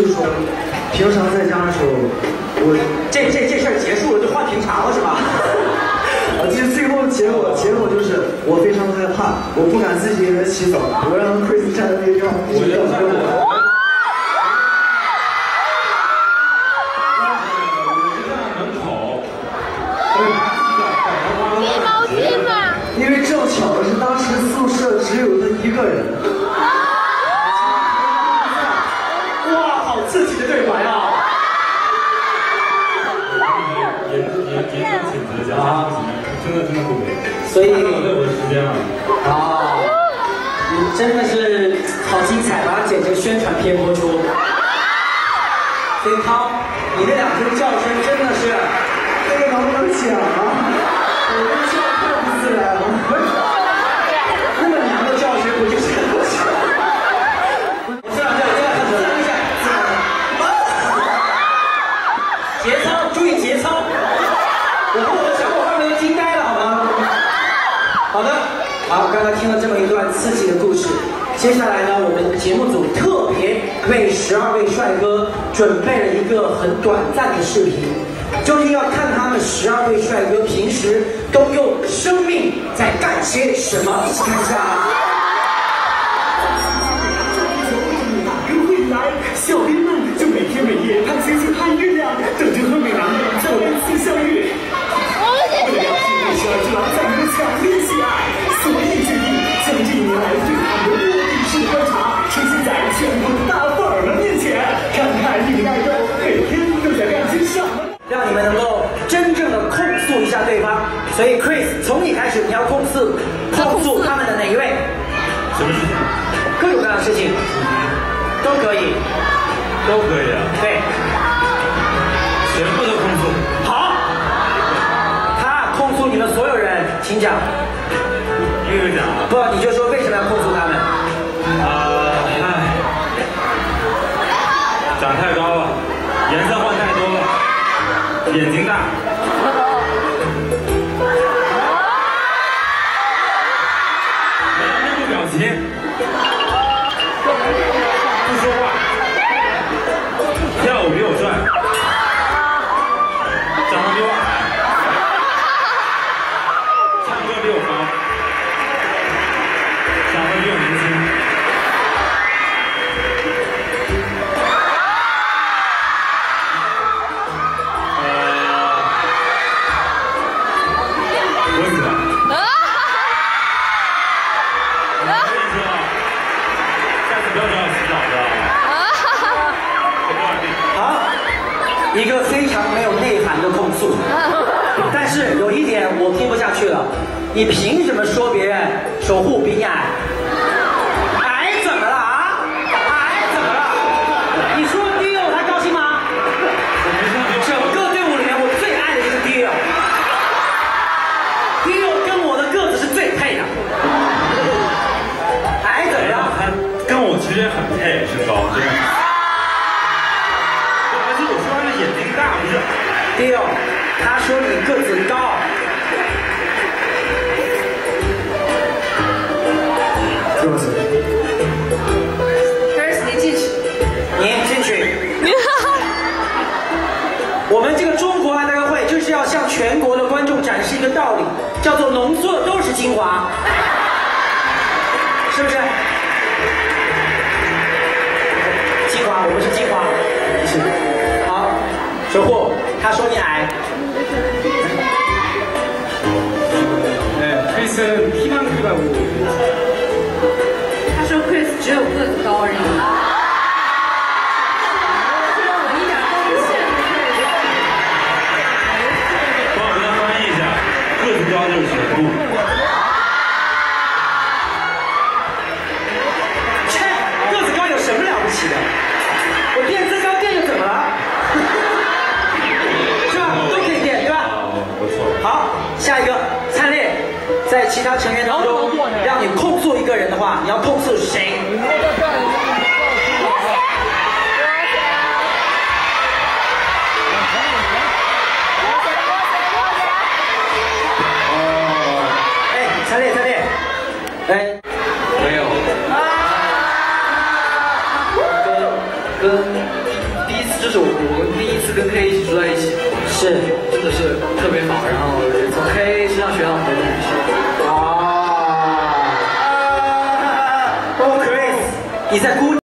后就是说，平常在家的时候，我这这这事儿结束了，就换平常了是吧？啊，其实最后结果结果就是我非常害怕，我不敢自己一个人洗澡，我让 Chris 站在那个地方一直等着我。披毛巾嘛。因为正巧的是当时宿舍只有他一个人。哇，好刺激的对白啊！严严严重谴责加加真的真的不给，所以太浪费我的时间了。啊，你真的是好精彩，把它剪成宣传片播出。所以涛，你那两声叫声真的是，这个能不能讲啊？我都笑自然了。那么娘的叫声，我就是。我这样这样这样自然一下，自然一下。节操，注意节操。我和我的小伙伴们都惊呆了，好吗？好的，好，刚刚听了这么一段刺激的故事，接下来呢，我们节目组特别为十二位帅哥准备了一个很短暂的视频，究竟要看他们十二位帅哥平时都用生命在干些什么？一起看一下。让你们能够真正的控诉一下对方。所以，Chris，从你开始，你要控诉控诉他们的哪一位？什么事情？各种各样的事情都可以。都可以啊，对，全部都控诉。好，他控诉你们所有人，请讲。一个个讲啊。不，你就说为什么要控诉他们？眼睛大。一个非常没有内涵的控诉。但是有一点我听不下去了，你凭什么说别人守护比你矮？矮眼睛大，不是？丢他说你个子高。就是。Chris，你进去。你进去。我们这个中国爱大会就是要向全国的观众展示一个道理，叫做浓缩的都是精华，是不是？精华，我们是精华，是。好，守护，他说你矮，呃，크리스는 키만 크다고 他说 Chris 只有个子高而已。我一点都不羡慕 Chris。帮我跟他翻译一下，个子高就是全部。 其他成员当中，让你控诉一个人的话，你要控诉谁？第一次，这是我我们第一次跟 K 一起住在一起，是真的是特别好。然后从 K 身上学到很多东西。你在孤。